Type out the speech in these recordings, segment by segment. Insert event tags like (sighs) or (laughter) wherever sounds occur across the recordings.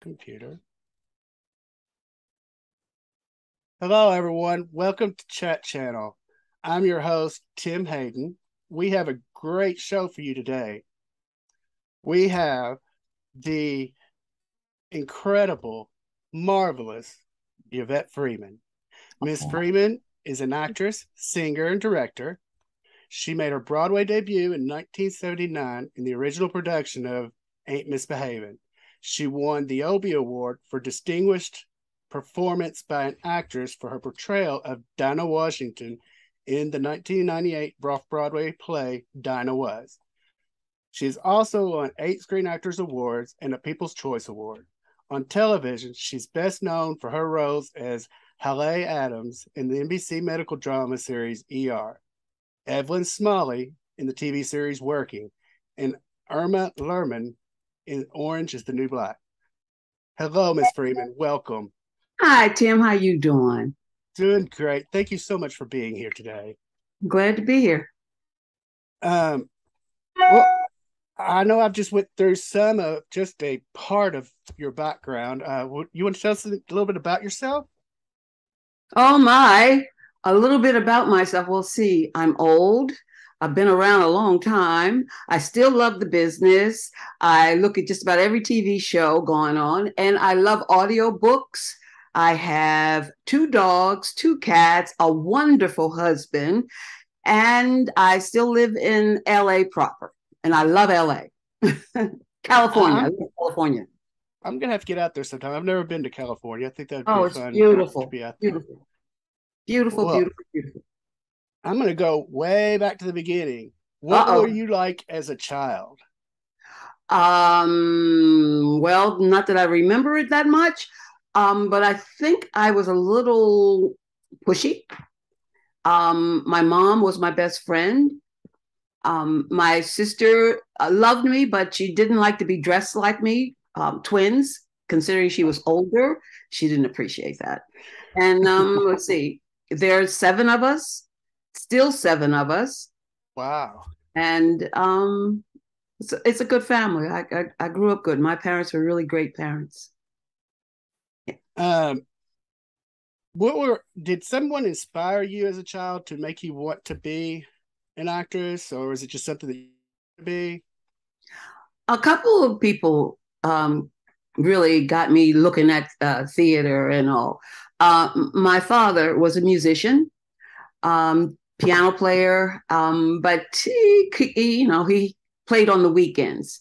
computer. Hello, everyone. Welcome to Chat Channel. I'm your host, Tim Hayden. We have a great show for you today. We have the incredible, marvelous Yvette Freeman. Miss Freeman is an actress, singer, and director. She made her Broadway debut in 1979 in the original production of Ain't Misbehavin'. She won the Obie Award for Distinguished Performance by an Actress for her portrayal of Dinah Washington in the 1998 Broadway play Dinah Was. She also won eight Screen Actors Awards and a People's Choice Award. On television, she's best known for her roles as Haleh Adams in the NBC medical drama series ER. Evelyn Smalley in the TV series Working, and Irma Lerman in Orange is the New Black. Hello, Miss Freeman. Welcome. Hi, Tim. How you doing? Doing great. Thank you so much for being here today. Glad to be here. Um, well, I know I've just went through some of just a part of your background. Uh, you want to tell us a little bit about yourself? Oh my! A little bit about myself. We'll see. I'm old. I've been around a long time. I still love the business. I look at just about every TV show going on, and I love audiobooks. I have two dogs, two cats, a wonderful husband, and I still live in LA proper. And I love LA. (laughs) California. Uh-huh. California. I'm gonna have to get out there sometime. I've never been to California. I think that'd be oh, it's fun. Beautiful. Beautiful. Beautiful, well, beautiful, beautiful. I'm going to go way back to the beginning. What Uh-oh. were you like as a child? Um, well, not that I remember it that much, um, but I think I was a little pushy. Um, my mom was my best friend. Um, my sister uh, loved me, but she didn't like to be dressed like me. Um, twins, considering she was older, she didn't appreciate that. And um, (laughs) let's see, there's seven of us, still seven of us. Wow. And um, it's, a, it's a good family. I, I, I grew up good. My parents were really great parents. Um, what were did someone inspire you as a child to make you want to be an actress, or is it just something that you want to be? A couple of people um, really got me looking at uh, theater and all. Uh, my father was a musician, um, piano player, um, but he, he, you know, he played on the weekends.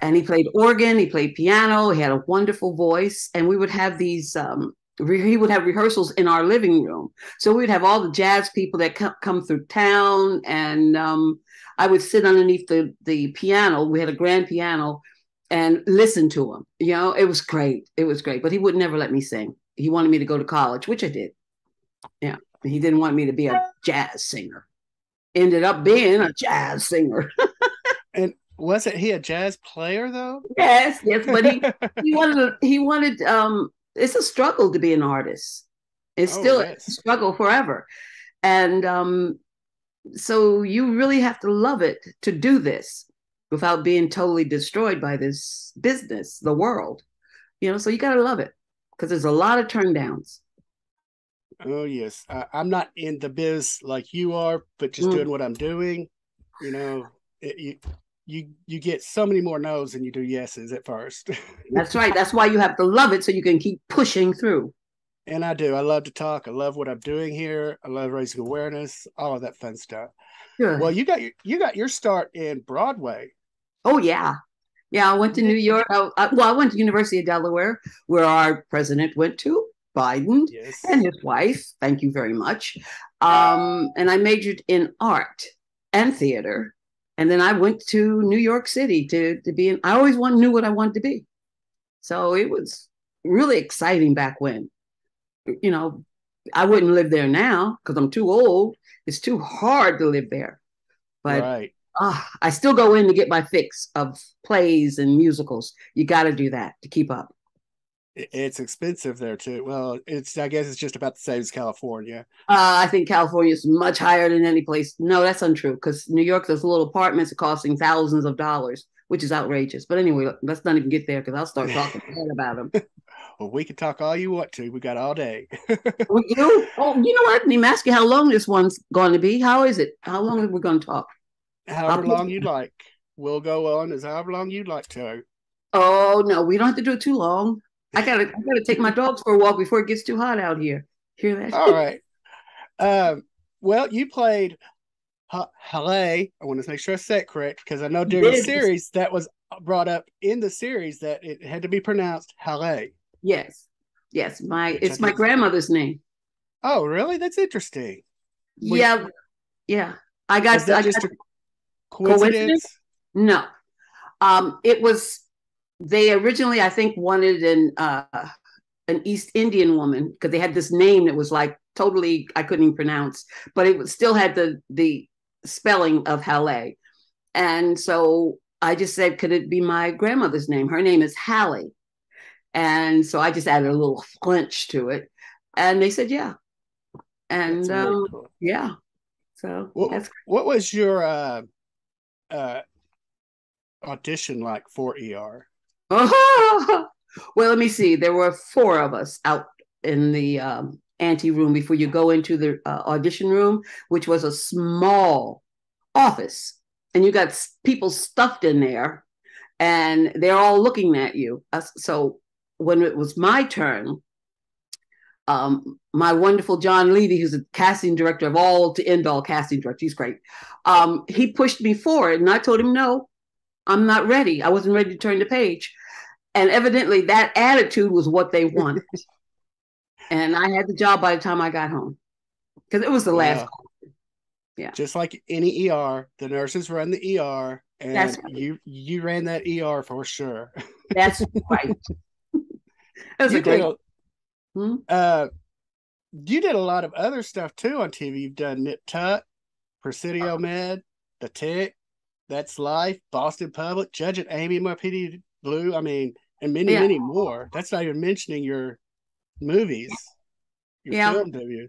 And he played organ, he played piano, he had a wonderful voice. And we would have these, um, he would have rehearsals in our living room. So we'd have all the jazz people that come, come through town. And um, I would sit underneath the, the piano. We had a grand piano and listen to him. You know, it was great. It was great. But he would never let me sing he wanted me to go to college, which I did. Yeah. He didn't want me to be a jazz singer. Ended up being a jazz singer. (laughs) and wasn't he a jazz player though? Yes, yes, but he (laughs) he wanted he wanted um it's a struggle to be an artist. It's oh, still yes. a struggle forever. And um so you really have to love it to do this without being totally destroyed by this business, the world. You know, so you got to love it because there's a lot of turndowns. Oh yes, I, am not in the biz like you are, but just mm. doing what I'm doing. You know, it, you you you get so many more no's than you do yeses at first. (laughs) That's right. That's why you have to love it so you can keep pushing through. And I do. I love to talk. I love what I'm doing here. I love raising awareness, all of that fun stuff. Good. Well, you got your you got your start in Broadway. Oh yeah, yeah, I went to New York. I, I, well, I went to University of Delaware, where our president went to, Biden, yes. and his wife. Thank you very much. Um, and I majored in art and theater. And then I went to New York City to, to be in, I always want, knew what I wanted to be. So it was really exciting back when. You know, I wouldn't live there now because I'm too old. It's too hard to live there. But right uh, I still go in to get my fix of plays and musicals. You got to do that to keep up. It's expensive there too. Well, it's I guess it's just about the same as California. Uh, I think California is much higher than any place. No, that's untrue because New York, there's little apartments are costing thousands of dollars which is outrageous. But anyway, let's not even get there because I'll start talking (laughs) about them. (laughs) well, we can talk all you want to. We got all day. (laughs) well, you, oh, you know what? Let me ask you how long this one's going to be. How is it? How long are we going to talk? However long you like. We'll go on as however long you'd like to. Oh no, we don't have to do it too long. I gotta, I gotta take my dogs for a walk before it gets too hot out here. Hear that? All right. Um, well, you played Haleh. I want to make sure I said correct because I know during the series that was brought up in the series that it had to be pronounced Halle. Yes, yes. My Which it's my grandmother's name. Oh, really? That's interesting. yeah, yeah. I got. that I just got, coincidence? coincidence? No, um, it was. They originally, I think, wanted an uh, an East Indian woman because they had this name that was like totally I couldn't even pronounce, but it was, still had the the spelling of Haleh. And so I just said, could it be my grandmother's name? Her name is Hallie. And so I just added a little flinch to it. And they said, yeah. And um, cool. yeah. So what, what was your uh, uh, audition like for ER? (laughs) well, let me see. There were four of us out in the um, ante room before you go into the uh, audition room, which was a small office. And you got people stuffed in there and they're all looking at you. Uh, so when it was my turn, um, my wonderful John Levy, who's a casting director of all to end all casting director, he's great. Um, he pushed me forward, and I told him, "No, I'm not ready. I wasn't ready to turn the page." And evidently, that attitude was what they (laughs) wanted and I had the job by the time I got home because it was the last. Yeah. yeah. Just like any ER, the nurses run the ER, and right. you you ran that ER for sure. (laughs) That's right. That's a great. A, hmm? Uh, you did a lot of other stuff too on TV. You've done Nip Tuck, Presidio uh, Med, The Tick, That's Life, Boston Public, Judging Amy NYPD Blue. I mean, and many, yeah. many more. That's not even mentioning your movies. Your yeah. film debut.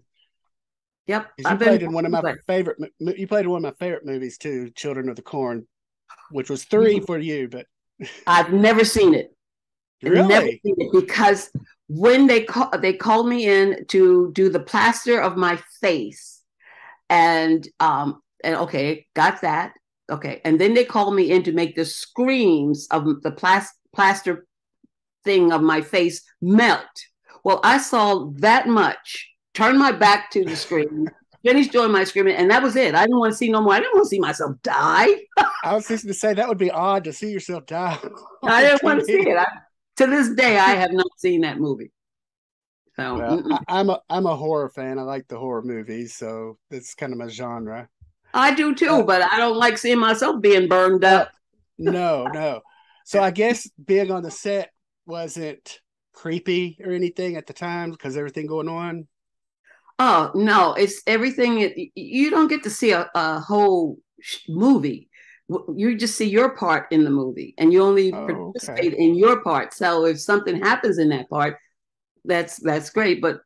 Yep. You I've played in one of my favorite. You played in one of my favorite movies too, Children of the Corn, which was 3 mm-hmm. for you, but (laughs) I've never seen it. Really? Never seen it because when they call, they called me in to do the plaster of my face, and um and okay, got that. Okay, and then they called me in to make the screams of the plas- plaster thing of my face melt. Well, I saw that much, turned my back to the screen, (laughs) finished doing my screaming, and that was it. I didn't want to see no more. I didn't want to see myself die. (laughs) I was just to say that would be odd to see yourself die. (laughs) I didn't want to see it. I, to this day, I have not seen that movie. So well, I, am a I'm a horror fan. I like the horror movies, so it's kind of my genre. I do too, uh, but I don't like seeing myself being burned up. no, no. So I guess being on the set wasn't creepy or anything at the time because everything going on? Oh no, it's everything. You don't get to see a, a whole movie. You just see your part in the movie, and you only oh, participate okay. in your part. So if something happens in that part, that's that's great. But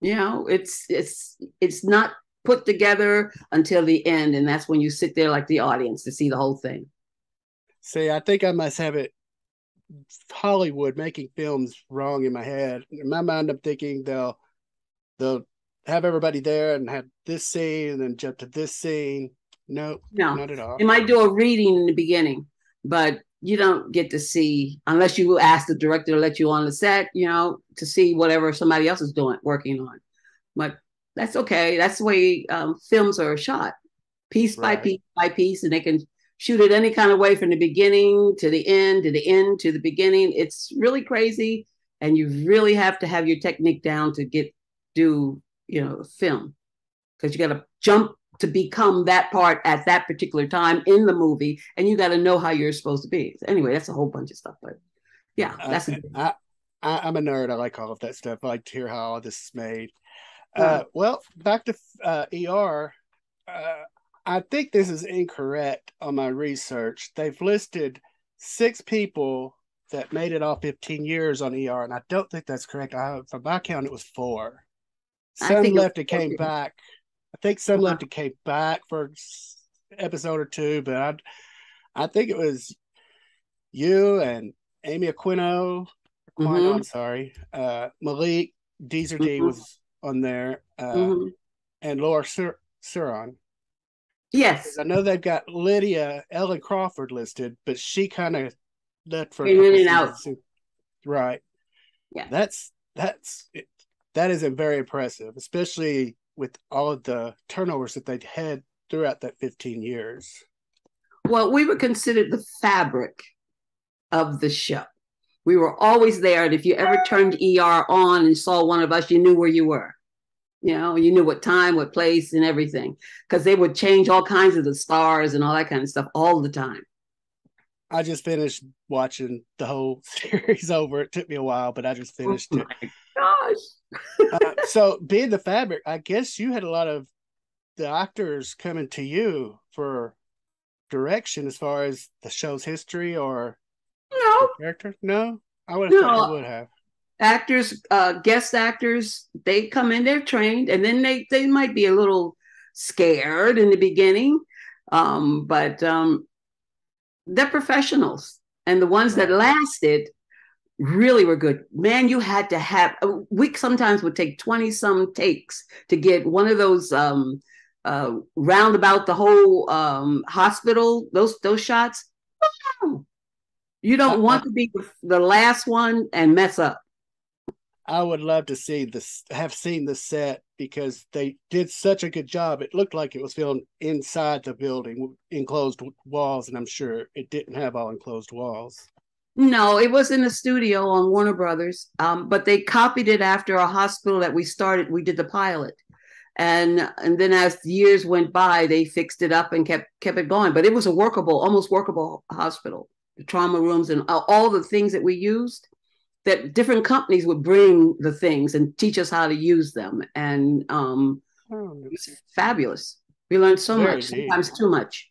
you know, it's it's it's not put together until the end, and that's when you sit there like the audience to see the whole thing. See, I think I must have it Hollywood making films wrong in my head. In my mind, I'm thinking they'll they'll have everybody there and have this scene and then jump to this scene. No, no, not at all. They might do a reading in the beginning, but you don't get to see unless you ask the director to let you on the set, you know, to see whatever somebody else is doing working on. But that's okay. That's the way um, films are shot, piece right. by piece by piece, and they can shoot it any kind of way from the beginning to the end to the end to the beginning. It's really crazy, and you really have to have your technique down to get do you know film because you got to jump to become that part at that particular time in the movie, and you got to know how you're supposed to be. Anyway, that's a whole bunch of stuff, but yeah, that's. A- I, I, am a nerd. I like all of that stuff. I like to hear how all this is made. Uh, well, back to uh, ER. Uh, I think this is incorrect on my research. They've listed six people that made it all 15 years on ER, and I don't think that's correct. I, from my count, it was four. Some left and came back. I think some left and came back for episode or two, but I, I think it was you and Amy Aquino. Aquino mm-hmm. I'm sorry. Uh, Malik Deezer D mm-hmm. was on there, uh, mm-hmm. and Laura Sur- Cerón. Yes, I know they've got Lydia Ellen Crawford listed, but she kind of left for in and out. Right. Yeah. That's that's that is very impressive, especially with all of the turnovers that they'd had throughout that 15 years. Well, we were considered the fabric of the show. We were always there. And if you ever turned ER on and saw one of us, you knew where you were. You know, you knew what time, what place, and everything. Because they would change all kinds of the stars and all that kind of stuff all the time. I just finished watching the whole (laughs) series over. It took me a while, but I just finished oh it. gosh. uh, so, being the fabric, I guess you had a lot of the actors coming to you for direction as far as the show's history or no character. No, I would have no. thought you would have. Actors, uh, guest actors, they come in, they're trained, and then they they might be a little scared in the beginning, um, but um, they're professionals, and the ones that lasted really were good. Man, you had to have a week. Sometimes would take twenty some takes to get one of those um, uh, round about the whole um, hospital. Those those shots. You don't want to be the last one and mess up. I would love to see this, have seen the set because they did such a good job. It looked like it was filmed inside the building, enclosed walls, and I'm sure it didn't have all enclosed walls. No, it was in a studio on Warner Brothers, um, but they copied it after a hospital that we started. We did the pilot, and and then as years went by, they fixed it up and kept kept it going. But it was a workable, almost workable hospital. The trauma rooms and all the things that we used that different companies would bring the things and teach us how to use them. And um, oh, it was fabulous. We learned so much, sometimes too much.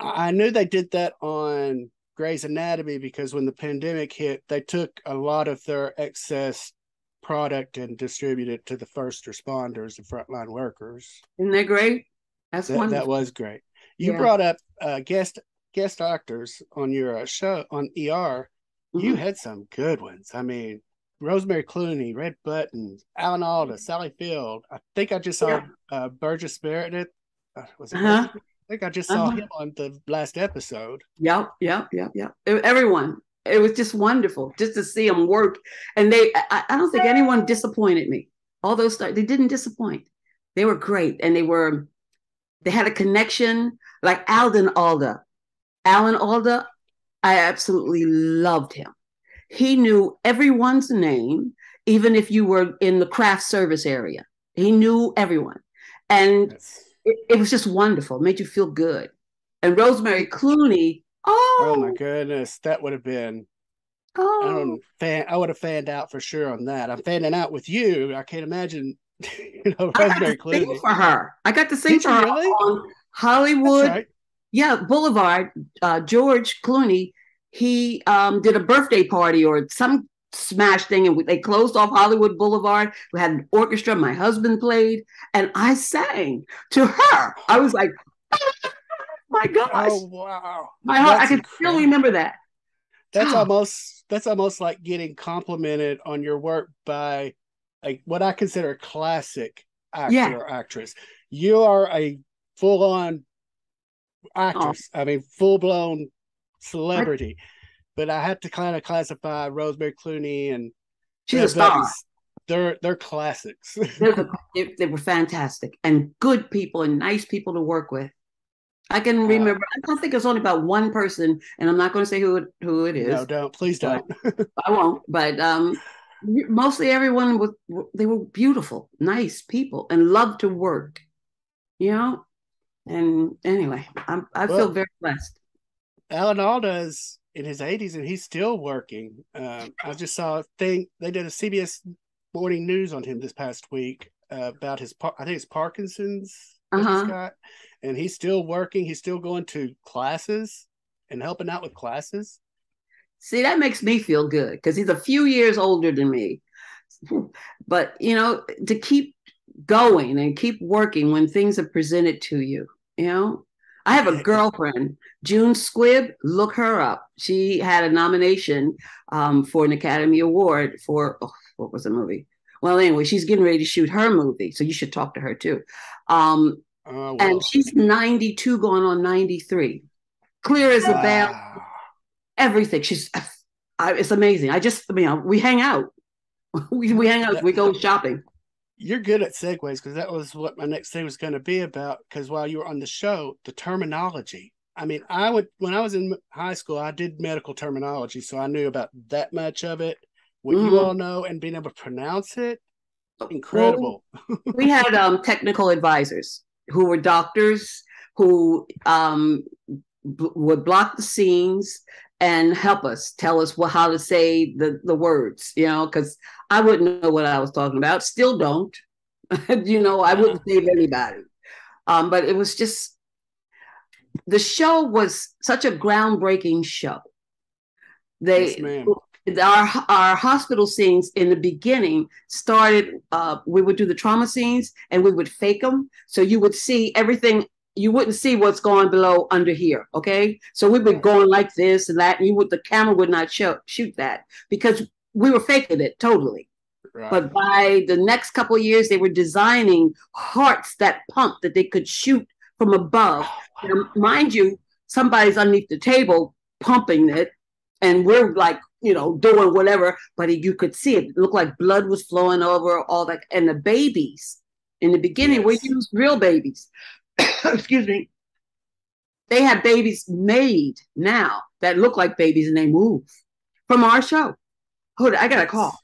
I knew they did that on Grey's Anatomy because when the pandemic hit, they took a lot of their excess product and distributed it to the first responders and frontline workers. Isn't that great? That's that, that was great. You yeah. brought up uh, guest guest actors on your uh, show on ER Mm-hmm. You had some good ones. I mean, Rosemary Clooney, Red Buttons, Alan Alda, Sally Field. I think I just saw yeah. uh, Burgess Meredith. Uh, was it? Uh-huh. I think I just saw uh-huh. him on the last episode. Yep, yep, yep, yep. Everyone. It was just wonderful just to see them work. And they, I, I don't think anyone disappointed me. All those stars, they didn't disappoint. They were great. And they were, they had a connection like Alden Alda. Alan Alda, I absolutely loved him. He knew everyone's name, even if you were in the craft service area. He knew everyone. And yes. it, it, was just wonderful, made you feel good. And Rosemary Clooney, oh, oh my goodness, that would have been. Oh, I don't oh! fan. I would have fanned out for sure on that. I'm fanning out with you. I can't imagine. (laughs) You know, Rosemary Clooney for her. I got to sing Did for her really? on Hollywood right yeah, Boulevard, uh, George Clooney, he um, did a birthday party or some smash thing, and they closed off Hollywood Boulevard. We had an orchestra. My husband played, and I sang to her. I was like, (laughs) my gosh! Oh wow! My heart, I can incredible. still remember that. That's oh. almost that's almost like getting complimented on your work by like what I consider a classic actor yeah. or actress. You are a full on actress. Oh. I mean, full blown celebrity. But I had to kind of classify Rosemary Clooney and she's a star. They're they're classics. (laughs) they, they, were fantastic and good people and nice people to work with. I can remember. Uh, I think it's only about one person, and I'm not going to say who it, who it is. No, don't please don't. (laughs) I won't. But um, mostly everyone was they were beautiful, nice people, and loved to work. You know, and anyway, I'm, I well, feel very blessed. Alan Alda is in his 80s and he's still working. Um, I just saw a thing, they did a CBS morning news on him this past week uh, about his, I think it's Parkinson's uh-huh. and he's still working. He's still going to classes and helping out with classes. See, that makes me feel good because he's a few years older than me. (laughs) But, you know, to keep going and keep working when things are presented to you you know I have a girlfriend, June Squibb. Look her up. She had a nomination um, for an Academy Award for oh, what was the movie? Well, anyway, she's getting ready to shoot her movie, so you should talk to her too. Um, oh. And she's 92, going on 93, clear as a bell. Everything. She's, I, it's amazing. I just, I mean, we hang out. (laughs) we, we hang out. We go shopping you're good at segues because that was what my next thing was going to be about. Because while you were on the show, the terminology. I mean, I would when I was in high school, I did medical terminology, so I knew about that much of it. What mm-hmm. you all know and being able to pronounce it, incredible. Well, (laughs) we had um, technical advisors who were doctors who um, b- would block the scenes and help us tell us what, how to say the, the words, you know, because I wouldn't know what I was talking about. Still don't. (laughs) you know, I wouldn't save anybody. Um, but it was just the show was such a groundbreaking show. They yes, our our hospital scenes in the beginning started. Uh, we would do the trauma scenes and we would fake them, so you would see everything you wouldn't see what's going below under here. Okay. So we were going like this and that. And you would, the camera would not show, shoot that because we were faking it totally. Right. But by the next couple of years, they were designing hearts that pump that they could shoot from above. Oh, wow. mind you, somebody's underneath the table pumping it, and we're like, you know, doing whatever. But you could see it. it looked like blood was flowing over all that. And the babies in the beginning, yes. we used real babies. (coughs) excuse me, they have babies made now that look like babies and they move from our show. Hold on, I got a call.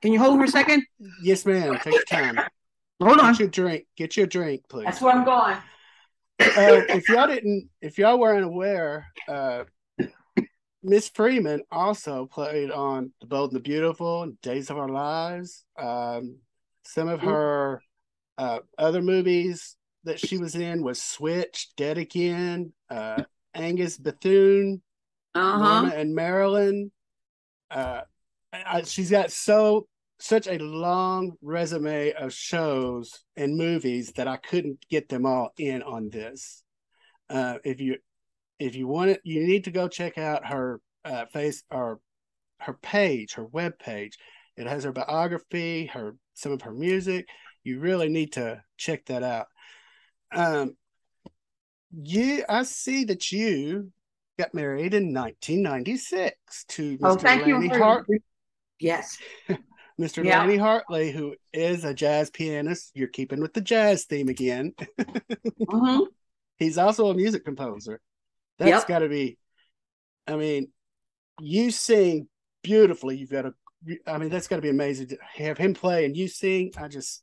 Can you hold for a second? Yes, ma'am. Take your time. Hold on. Get your drink. Get your drink, please. That's where I'm going. Uh, if y'all didn't, if y'all weren't aware, uh, Miss Freeman also played on The Bold and the Beautiful, Days of Our Lives. Um, some of her uh, other movies that she was in was Switch, Dead Again, uh, Angus Bethune, uh-huh. and Marilyn. Uh, I, she's got so such a long resume of shows and movies that I couldn't get them all in on this. Uh, if you if you want it, you need to go check out her uh, face or her page, her web page. It has her biography, her some of her music. You really need to check that out. Um, you, I see that you got married in 1996 to Mr. Oh, thank Lanny you. Hartley. Yes. (laughs) Mr. Yeah. Lanny Hartley, who is a jazz pianist. You're keeping with the jazz theme again. (laughs) mm-hmm. He's also a music composer. That's yep. got to be, I mean, you sing beautifully. You've got a, I mean, that's got to be amazing to have him play and you sing. I just,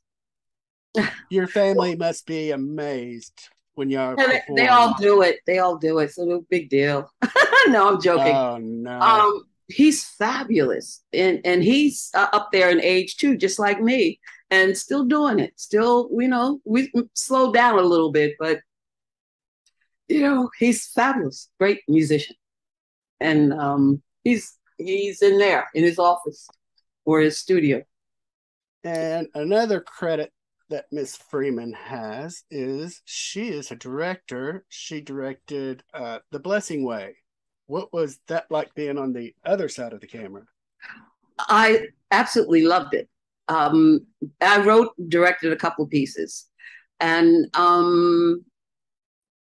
your family (laughs) must be amazed when you're. They, they, all do it. They all do it. So no big deal. (laughs) no, I'm joking. Oh no. Um, he's fabulous, and and he's uh, up there in age too, just like me, and still doing it. Still, you know, we slowed down a little bit, but you know, he's fabulous, great musician, and um, he's he's in there in his office or his studio. And another credit that Miss Freeman has is she is a director. She directed uh, The Blessing Way. What was that like being on the other side of the camera? I absolutely loved it. Um, I wrote, directed a couple pieces, and um,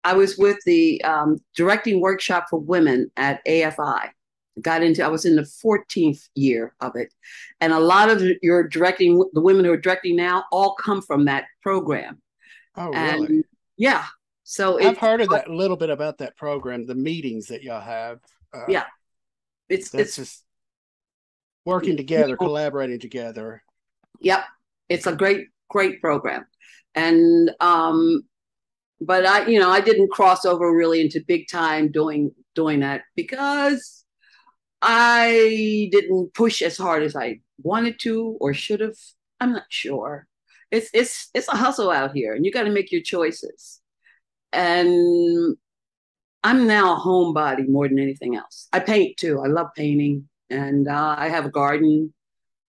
I was with the um, directing workshop for women at AFI got into i was in the 14th year of it. And a lot of your directing the women who are directing now all come from that program. Oh really? yeah so i've heard of that a little bit about that program the meetings that y'all have uh, yeah. It's it's just working together collaborating together. Yep it's a great great program. And um but i you know i didn't cross over really into big time doing doing that because I didn't push as hard as I wanted to or should have. I'm not sure. It's it's it's a hustle out here, and you got to make your choices. And I'm now a homebody more than anything else. I paint too. I love painting, and uh, I have a garden.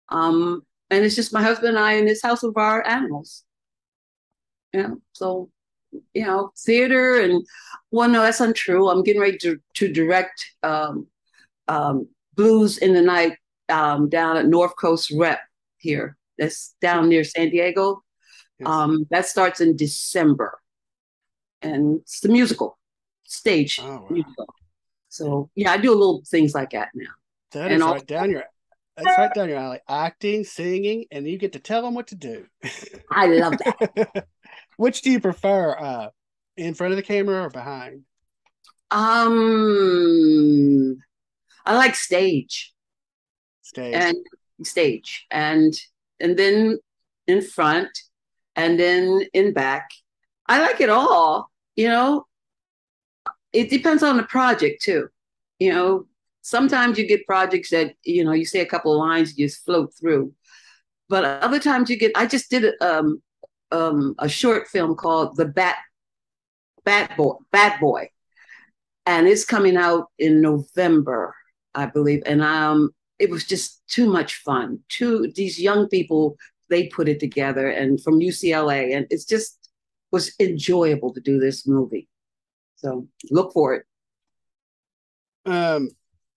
Um, and it's just my husband and I in this house of our animals. Yeah, so you know, theater and well, no, that's untrue. I'm getting ready to, to direct um, um, Blues in the Night um, down at North Coast Rep here. That's down near San Diego. Yes. Um, that starts in December, and it's the musical stage oh, wow. musical. So yeah, I do a little things like that now. That and is right down your that's right down your alley. Acting, singing, and you get to tell them what to do. (laughs) I love that. (laughs) Which do you prefer, uh, in front of the camera or behind? Um, I like stage. Stage and stage, and and then in front, and then in back. I like it all. You know, it depends on the project too. You know, sometimes you get projects that you know you say a couple of lines, you just float through. But other times you get. I just did um, um, a short film called The Bat Bat Boy Bat Boy, and it's coming out in November, I believe. And um, it was just too much fun. Two these young people they put it together, and from UCLA, and it's just was enjoyable to do this movie. So look for it. Um,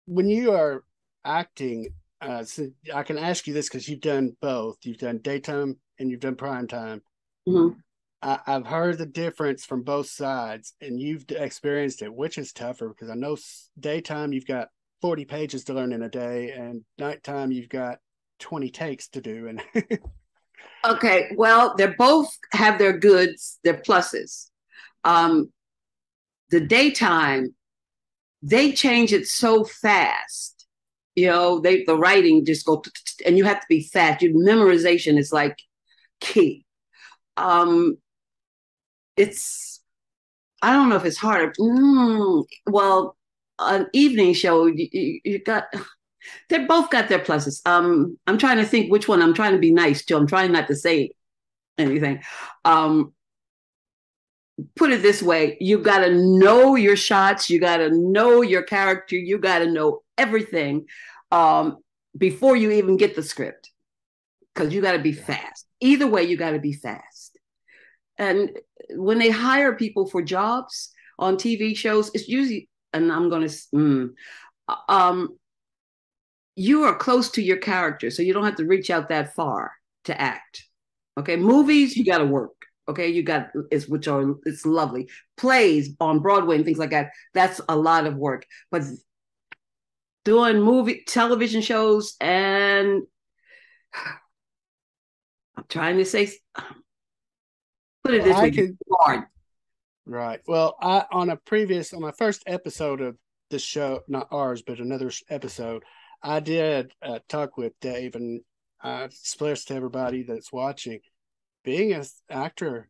when you are acting, uh, so I can ask you this because you've done both. You've done daytime and you've done prime time. Mm-hmm. I, have heard the difference from both sides, and you've experienced it. Which is tougher? Because I know daytime you've got forty pages to learn in a day, and nighttime you've got twenty takes to do. And (laughs) okay, well, they both have their goods, their pluses. Um, the daytime, they change it so fast. You know, they the writing just go and you have to be fast. Your memorization is like key. Um, it's I don't know if it's harder. Mm, well, an evening show, you, you got (sighs) they both got their pluses. Um, I'm trying to think which one. I'm trying to be nice too. I'm trying not to say anything. Um, put it this way you got to know your shots you got to know your character you got to know everything um, before you even get the script because you got to be fast either way you got to be fast and when they hire people for jobs on tv shows it's usually and i'm going to mm, um, you are close to your character so you don't have to reach out that far to act okay movies you got to work Okay, you got it's which are it's lovely plays on Broadway and things like that. That's a lot of work, but doing movie television shows and I'm trying to say put it well, this way hard. Right. Well, I on a previous on my first episode of the show, not ours, but another episode, I did uh, talk with Dave, and I express to everybody that's watching being an actor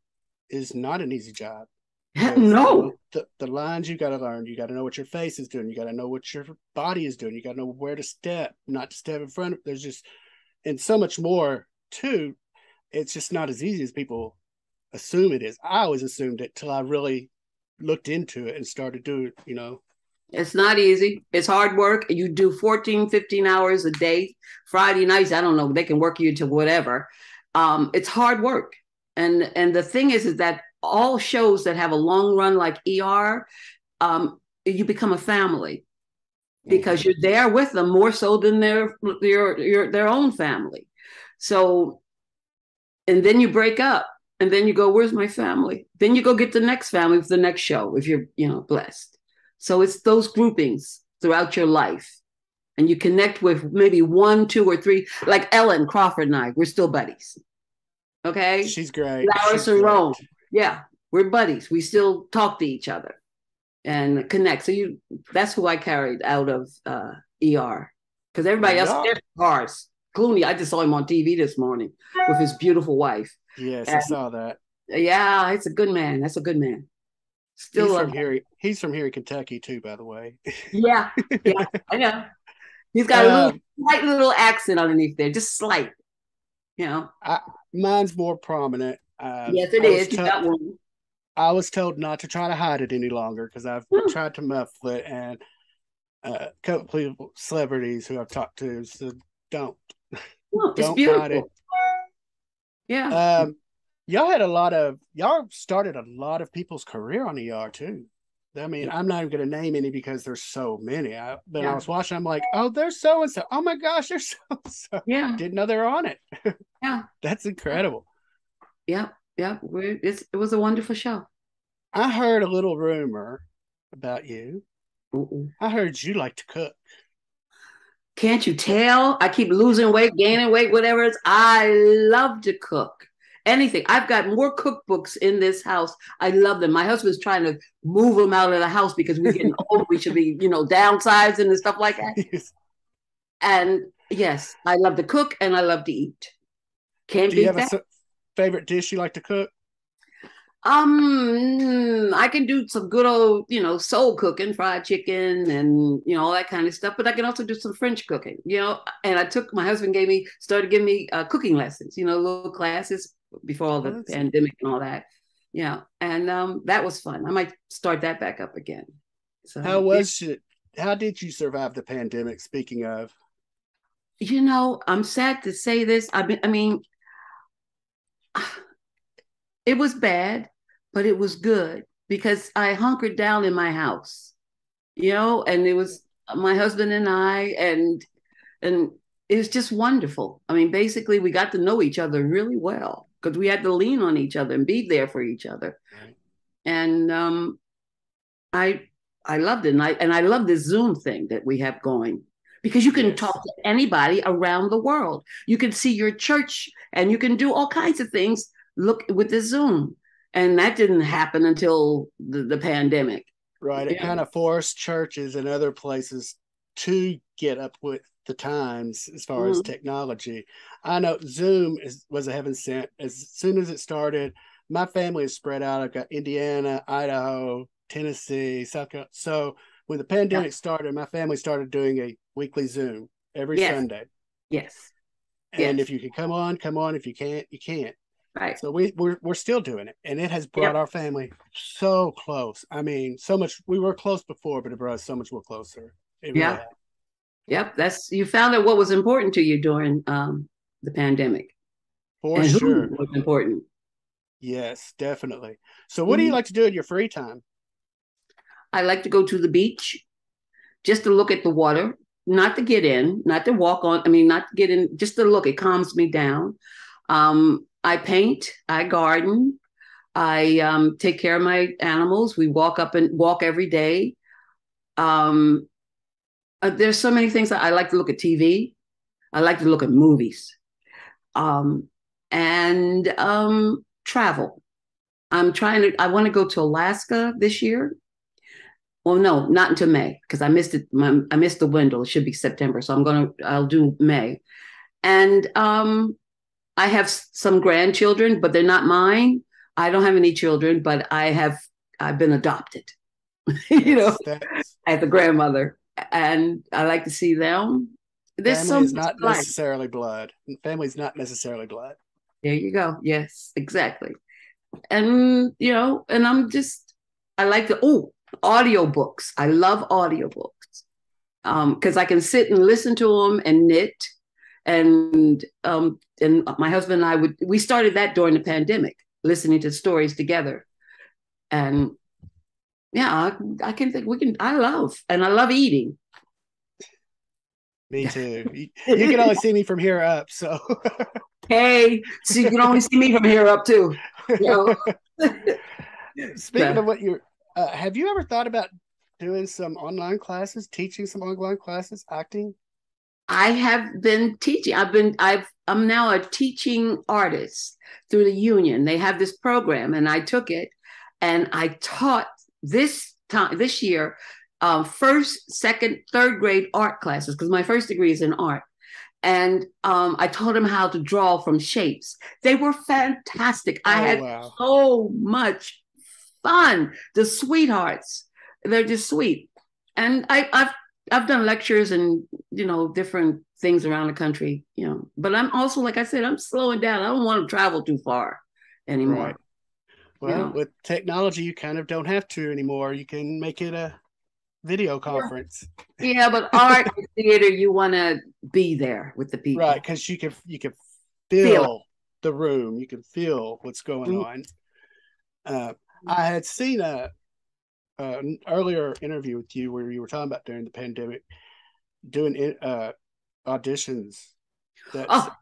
is not an easy job. (laughs) no. You know, the, the lines you got to learn. You got to know what your face is doing. You got to know what your body is doing. You got to know where to step, not to step in front of. There's just, and so much more too. It's just not as easy as people assume it is. I always assumed it till I really looked into it and started doing, you know. It's not easy. It's hard work. You do 14, 15 hours a day. Friday nights, I don't know, they can work you to whatever um, it's hard work. And and the thing is, is that all shows that have a long run like ER, um, you become a family because you're there with them more so than their your your their own family. So, and then you break up, and then you go, "Where's my family?" Then you go get the next family for the next show if you're you know blessed. So it's those groupings throughout your life, and you connect with maybe one, two, or three. Like Ellen Crawford and I, we're still buddies. Okay. She's great. Laura Rome. Yeah. We're buddies. We still talk to each other and connect. So you that's who I carried out of uh ER. Because everybody else there's cars. Clooney, I just saw him on TV this morning with his beautiful wife. Yes, and, I saw that. Yeah, it's a good man. That's a good man. Still he's from here. He's from here in Kentucky too, by the way. yeah, yeah, (laughs) I know. He's got a little um, slight little accent underneath there, just slight. You know, I, mine's more prominent. Uh, yes, it is. you got one. I was told not to try to hide it any longer because I've hmm. tried to muffle it, and uh, a couple people, celebrities who I've talked to said, "Don't, don't hide it." Yeah. Um, y'all had a lot of y'all started a lot of people's career on ER too. I mean, I'm not even going to name any because there's so many. I, but yeah. I was watching, I'm like, oh, there's so and so. Oh my gosh, there's so and so. Yeah, didn't know they're on it. (laughs) Yeah, that's incredible. Yeah, yeah, it's, it was a wonderful show. I heard a little rumor about you. I heard you like to cook. Can't you tell? I keep losing weight, gaining weight, whatever it's. I love to cook. Anything. I've got more cookbooks in this house. I love them. My husband's trying to move them out of the house because we're getting (laughs) old. We should be, you know, downsizing and stuff like that. (laughs) Yes. And yes, I love to cook and I love to eat. Can't Do you have that. a favorite dish you like to cook? Um, I can do some good old, you know, soul cooking, fried chicken, and you know all that kind of stuff. But I can also do some French cooking, you know. And I took my husband gave me started giving me uh, cooking lessons, you know, little classes before all the That's pandemic and all that. Yeah, and um, that was fun. I might start that back up again. So how was it? How did you survive the pandemic? Speaking of, you know, I'm sad to say this. I mean, I (sighs) mean, it was bad but it was good because I hunkered down in my house, you know, and it was my husband and I, and and it was just wonderful. I mean, basically, we got to know each other really well because we had to lean on each other and be there for each other. Right. And um, I I loved it, and I and I love this Zoom thing that we have going because you can yes. talk to anybody around the world. You can see your church, and you can do all kinds of things. Look with the Zoom and that didn't happen until the, the pandemic right it yeah. kind of forced churches and other places to get up with the times as far mm-hmm. as technology i know zoom is, was a heaven sent as soon as it started my family is spread out i've got indiana idaho tennessee south carolina so when the pandemic yeah. started my family started doing a weekly zoom every yes. sunday yes and yes. if you can come on come on if you can't you can't Right. So we we're, we're still doing it, and it has brought yep. our family so close. I mean, so much. We were close before, but it brought us so much more closer. yeah. Really yep. That's you found out what was important to you during um, the pandemic. For and sure, was important. Yes, definitely. So, what mm-hmm. do you mm-hmm. like to do in your free time? I like to go to the beach, just to look at the water, not to get in, not to walk on. I mean, not to get in, just to look. It calms me down. Um, I paint, I garden, I um, take care of my animals. We walk up and walk every day. Um, uh, there's so many things I like to look at TV. I like to look at movies um, and um, travel. I'm trying to, I want to go to Alaska this year. Well, no, not until May because I missed it. My, I missed the window. It should be September. So I'm going to, I'll do May. And um, I have some grandchildren, but they're not mine. I don't have any children, but I have I've been adopted. (laughs) you know, as a grandmother, and I like to see them. This Family is not life. necessarily blood. Family is not necessarily blood. There you go. Yes, exactly. And you know, and I'm just I like the oh audiobooks. I love audiobooks because um, I can sit and listen to them and knit and um, and my husband and I would we started that during the pandemic, listening to stories together, and yeah, I, I can think we can. I love and I love eating. Me too. (laughs) You, you can only see me from here up, so. (laughs) hey, so you can only see me from here up too. You know? (laughs) Speaking yeah. of what you're, uh, have you ever thought about doing some online classes, teaching some online classes, acting? I have been teaching. I've been I've I'm now a teaching artist through the union. They have this program, and I took it, and I taught this time this year, uh, first, second, third grade art classes because my first degree is in art. And um, I taught them how to draw from shapes. They were fantastic. Oh, I had wow. so much fun. The sweethearts, they're just sweet. And I, I've I've done lectures and you know different things around the country, you know. But I'm also, like I said, I'm slowing down. I don't want to travel too far anymore. Right. Well, you know? with technology, you kind of don't have to anymore. You can make it a video conference. Yeah, yeah but art (laughs) theater, you want to be there with the people, right? Because you can you can feel, feel, the room. You can feel what's going mm-hmm. on. Uh, I had seen a, an earlier interview with you where you were talking about during the pandemic doing uh, auditions. That's, oh,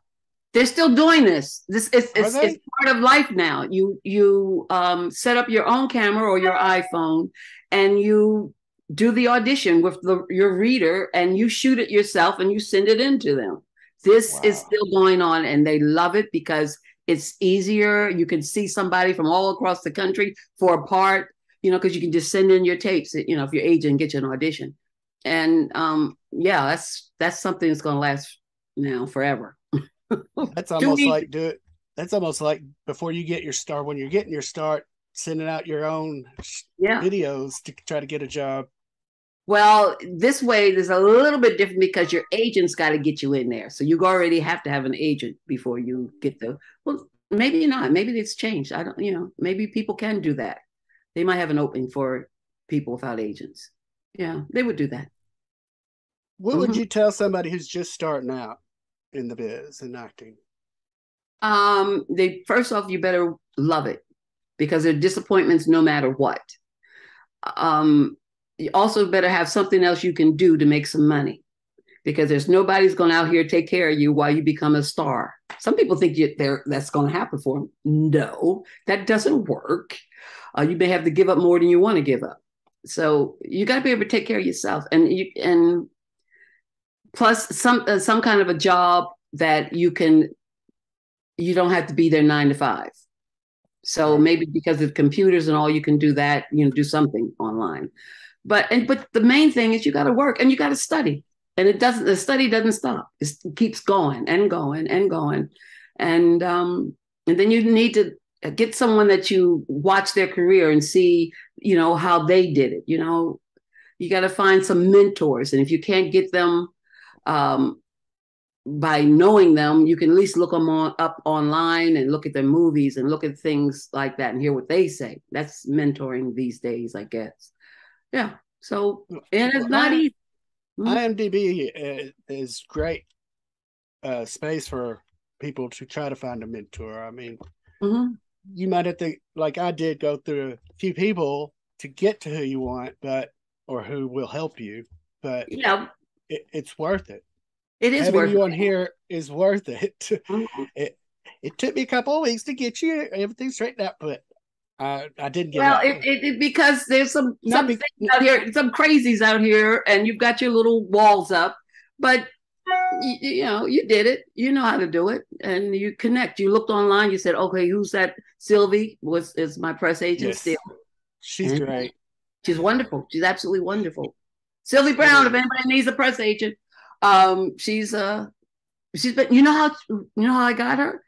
they're still doing this. This is it's, it's, part of life now. You you um, set up your own camera or your iPhone, and you do the audition with the, your reader, and you shoot it yourself, and you send it in to them. This wow. is still going on, and they love it because it's easier. You can see somebody from all across the country for a part, you know, because you can just send in your tapes, you know, if your agent gets you an audition. And um, yeah, that's that's something that's going to last now forever. (laughs) that's almost do like do it. That's almost like before you get your start. When you're getting your start, sending out your own yeah. videos to try to get a job. Well, this way there's a little bit different because your agent's got to get you in there. So you already have to have an agent before you get the. Well, maybe not. Maybe it's changed. I don't. You know, maybe people can do that. They might have an opening for people without agents. Yeah, they would do that. What mm-hmm. would you tell somebody who's just starting out in the biz and acting? Um, they first off, you better love it because there are disappointments no matter what. Um, you also better have something else you can do to make some money because there's nobody's going out here take care of you while you become a star. Some people think you, there that's going to happen for them. No, that doesn't work. Uh, you may have to give up more than you want to give up. So you got to be able to take care of yourself, and you and plus some uh, some kind of a job that you can you don't have to be there nine to five. So maybe because of computers and all, you can do that. You know, do something online but and but the main thing is you got to work and you got to study and it doesn't the study doesn't stop it keeps going and going and going and um and then you need to get someone that you watch their career and see you know how they did it you know you got to find some mentors and if you can't get them um by knowing them you can at least look them on, up online and look at their movies and look at things like that and hear what they say that's mentoring these days i guess yeah. So and it's not easy. IMDb mm-hmm. is great uh, space for people to try to find a mentor. I mean, mm-hmm. You might have to, like I did, go through a few people to get to who you want, but or who will help you. But yeah, it, it's worth it. It is Having worth you it. on here is worth it. Mm-hmm. (laughs) It it took me a couple of weeks to get you everything straightened out, but I, I did get well it, it, it, because there's some some be, out here some crazies out here and you've got your little walls up but you, you, know you did it. You know how to do it. And you connect. You looked online. You said okay who's that? Sylvie was is my press agent yes. still. She's and great. She's wonderful. She's absolutely wonderful. Sylvie brown if anybody needs a press agent um she's uh she's been you know how you know how i got her?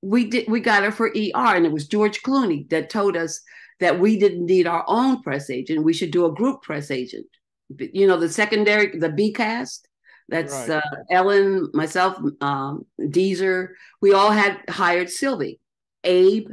We did we got her for ER, and it was George Clooney that told us that we didn't need our own press agent. We should do a group press agent. You know, the secondary, the B cast. That's right. uh, Ellen, myself, um, Deezer. We all had hired Sylvie, Abe,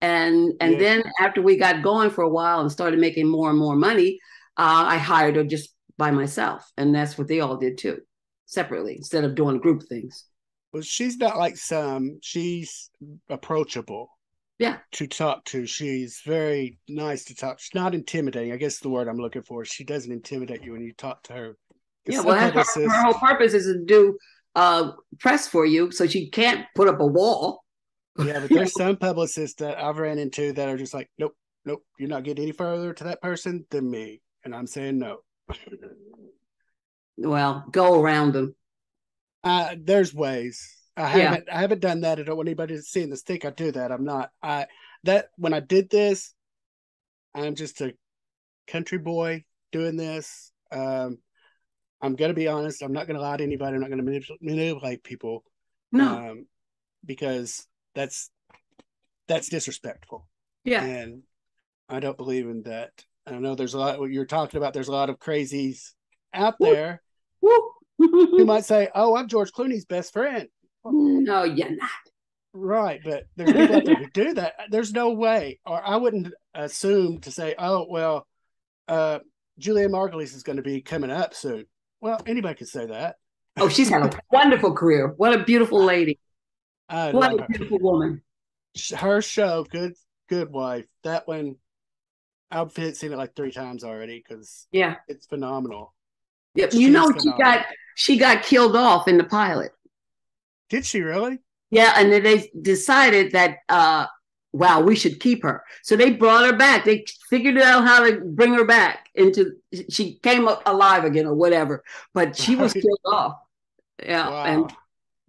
and and yeah. then after we got going for a while and started making more and more money, uh, I hired her just by myself, and that's what they all did too, separately instead of doing group things. Well, she's not like some. She's approachable. Yeah. To talk to. She's very nice to talk. She's not intimidating. I guess the word I'm looking for. She doesn't intimidate you when you talk to her. Yeah, well, her, her, whole purpose is to do uh, press for you, so she can't put up a wall. Yeah, but (laughs) there's some publicists that I've ran into that are just like, nope, nope, you're not getting any further to that person than me, and I'm saying no. well, go around them. Uh, there's ways. I haven't yeah. I haven't done that. I don't want anybody to see in the stick I do that. I'm not. I that when I did this, I'm just a country boy doing this. Um, I'm gonna be honest. I'm not gonna lie to anybody. I'm not gonna manipulate people. No, um, because that's that's disrespectful. Yeah, and I don't believe in that. I know there's a lot. What you're talking about. There's a lot of crazies out there. Woo you (laughs) might say, "Oh, I'm George Clooney's best friend." No, you're not. Right, but there's people out there who do that. (laughs) There's no way, or I wouldn't assume to say, "Oh, well, uh, Julia Margulies is going to be coming up soon." Well, anybody could say that. Oh, she's had a wonderful career. What a beautiful lady. I what a beautiful woman. Her show, Good Good Wife. That one, I've seen it like three times already because yeah, it's phenomenal. Yep. You know, phenomenal. she got she got killed off in the pilot. Did she really? Yeah, and then they decided that uh wow, we should keep her. So they brought her back. They figured out how to bring her back into she came up alive again or whatever, but she was killed off. Yeah. Wow. And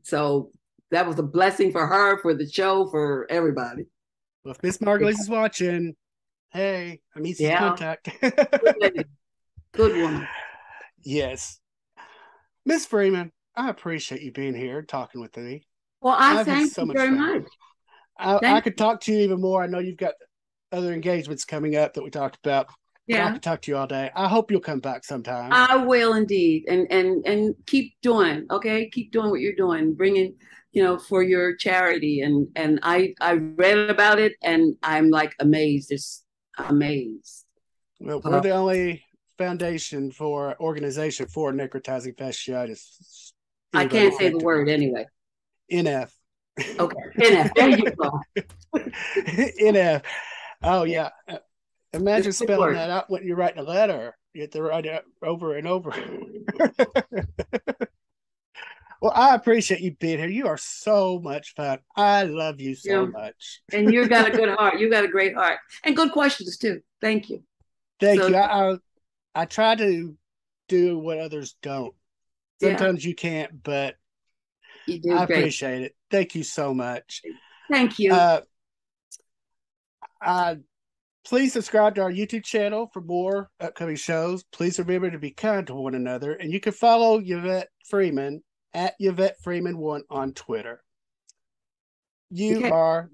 so that was a blessing for her, for the show, for everybody. Well, if Miss Margulies is watching, hey, I'm easy yeah. contact. Good woman. (laughs) Yes. Miss Freeman, I appreciate you being here talking with me. Well, I thank so you very fun. much. I, I, could talk to you even more. I know you've got other engagements coming up that we talked about. Yeah, I could talk to you all day. I hope you'll come back sometime. I will indeed, and and and keep doing. Okay, keep doing what you're doing, bringing you know for your charity. And and I I read about it, and I'm like amazed. It's amazed. Well, we're uh, the only foundation for organization for necrotizing fasciitis. I can't say the word anyway. NF. Okay, NF. There you go. (laughs) NF. Oh yeah. Imagine spelling that out when you're writing a letter. You have to write it over and over. (laughs) well, I appreciate you being here. You are so much fun. I love you so yeah. much. and you've got a good (laughs) heart. You've got a great heart and good questions too. Thank you. Thank so, you. I, I, I try to do what others don't. Sometimes yeah. you can't, but you do I great. appreciate it. Thank you so much. Thank you. Uh, uh, please subscribe to our YouTube channel for more upcoming shows. Please remember to be kind to one another. And you can follow Yvette Freeman at Yvette Freeman1 on Twitter. You okay. are